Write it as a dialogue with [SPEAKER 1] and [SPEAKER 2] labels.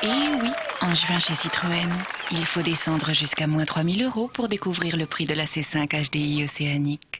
[SPEAKER 1] Et oui, en juin chez Citroën, il faut descendre jusqu'à moins 3000 euros pour découvrir le prix de la C5 HDI océanique.